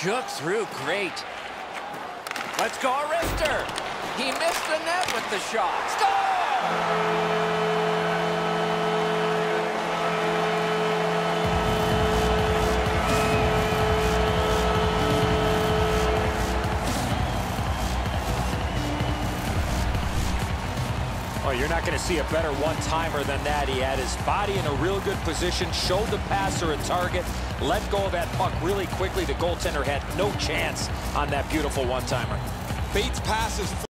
shook through great. Let's go, Arister. He missed the net with the shot. Score! Oh, you're not going to see a better one-timer than that. He had his body in a real good position, showed the passer a target, let go of that puck really quickly. The goaltender had no chance on that beautiful one-timer. Bates passes